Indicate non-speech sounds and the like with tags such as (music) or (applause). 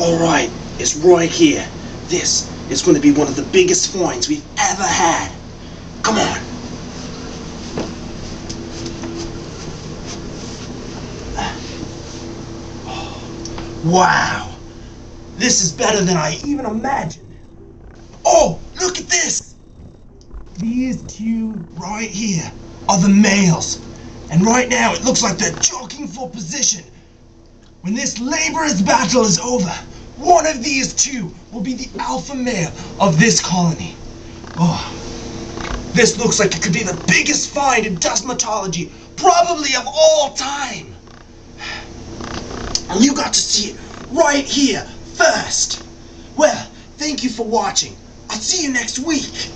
Alright, it's right here. This is going to be one of the biggest finds we've ever had. Come on. (sighs) Wow. This is better than I even imagined. Oh, look at this. These two right here are the males. And right now it looks like they're jockeying for position. When this laborious battle is over, one of these two will be the alpha male of this colony. Oh, this looks like it could be the biggest find in dustmatology, probably of all time. And you got to see it right here first. Well, thank you for watching. I'll see you next week.